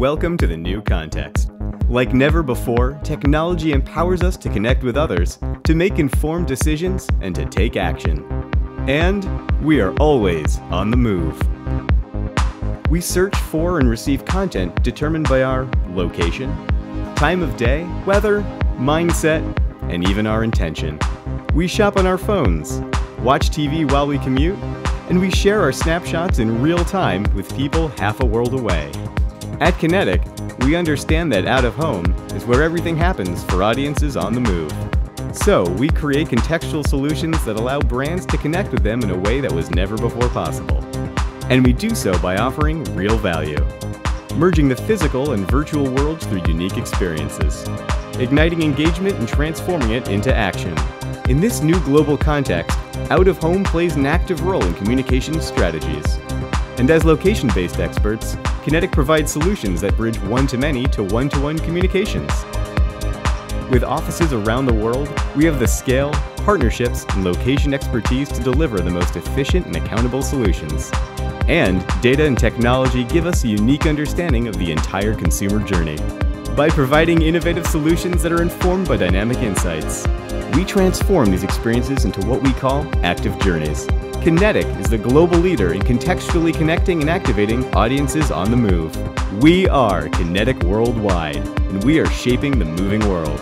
Welcome to the new context. Like never before, technology empowers us to connect with others, to make informed decisions, and to take action. And we are always on the move. We search for and receive content determined by our location, time of day, weather, mindset, and even our intention. We shop on our phones, watch TV while we commute, and we share our snapshots in real time with people half a world away. At Kinetic, we understand that out of home is where everything happens for audiences on the move. So, we create contextual solutions that allow brands to connect with them in a way that was never before possible. And we do so by offering real value, merging the physical and virtual worlds through unique experiences, igniting engagement and transforming it into action. In this new global context, out of home plays an active role in communication strategies. And as location based experts, Kinetic provides solutions that bridge one to many to one to one communications. With offices around the world, we have the scale, partnerships, and location expertise to deliver the most efficient and accountable solutions. And data and technology give us a unique understanding of the entire consumer journey. By providing innovative solutions that are informed by dynamic insights, we transform these experiences into what we call active journeys. Kinetic is the global leader in contextually connecting and activating audiences on the move. We are Kinetic Worldwide, and we are shaping the moving world.